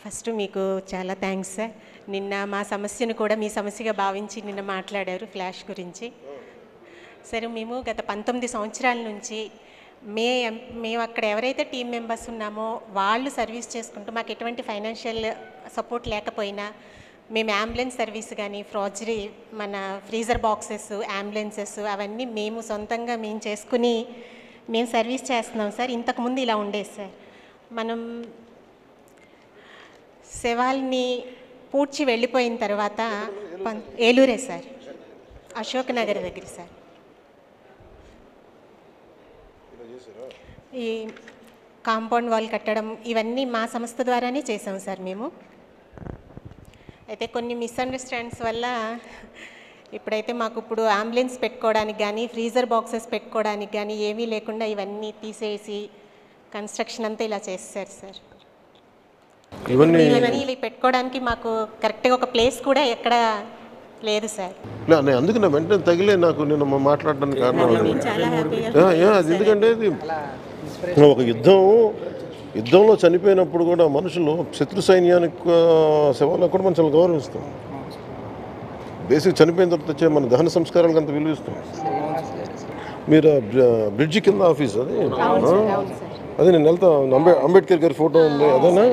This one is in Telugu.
ఫస్ట్ మీకు చాలా థ్యాంక్స్ సార్ నిన్న మా సమస్యను కూడా మీ సమస్యగా భావించి నిన్న మాట్లాడారు ఫ్లాష్ గురించి. సరే మేము గత పంతొమ్మిది సంవత్సరాల నుంచి మే మేము అక్కడ ఎవరైతే టీం మెంబర్స్ ఉన్నామో వాళ్ళు సర్వీస్ చేసుకుంటూ మాకు ఎటువంటి ఫైనాన్షియల్ సపోర్ట్ లేకపోయినా మేము అంబులెన్స్ సర్వీస్ కానీ ఫ్రాజరీ మన ఫ్రీజర్ బాక్సెస్ అంబులెన్సెస్ అవన్నీ మేము సొంతంగా మేము చేసుకుని మేము సర్వీస్ చేస్తున్నాం సార్ ఇంతకుముందు ఇలా ఉండేది సార్ మనం శవాల్ని పూడ్చి వెళ్ళిపోయిన తర్వాత పం- ఏలూరే సార్. అశోక్ నగర్ దగ్గర సార్. ఈ కాంపౌండ్ వాల్ కట్టడం ఇవన్నీ మా సంస్థ ద్వారానే చేసాం సార్ మేము. అయితే కొన్ని మిస్అండర్స్టాండ్స్ వల్ల ఇప్పుడైతే మాకు ఇప్పుడు అంబులెన్స్ పెట్టుకోవడానికి కానీ ఫ్రీజర్ బాక్సెస్ పెట్టుకోవడానికి కానీ ఏమీ లేకుండా ఇవన్నీ తీసేసి కన్స్ట్రక్షన్ అంతా ఇలా చేస్తారు సార్. ఇవన్నీ ఇవి పెట్టుకోవడానికి మాకు కరెక్ట్గా ఒక ప్లేస్ కూడా ఎక్కడ లేదు సార్. నేను అందుకు నా వెంటనే తగిలే నాకు నేను మాట్లాడడానికి కారణం అది. ఎందుకంటే ఇది ఒక యుద్ధం యుద్ధంలో చనిపోయినప్పుడు కూడా మనుషులు శత్రు సైన్యానికి శవాలకు కూడా మనం చాలా గౌరవిస్తాం బేసిక్ చనిపోయిన తర్వాత వచ్చే మన దహన సంస్కారాలకు అంత విలువ ఇస్తాం. మీరు బ్రిడ్జి కింద ఆఫీస్ అది? అదే నేను వెళ్తా అంబే అంబేద్కర్ గారి ఫోటో ఉంది అదేనా?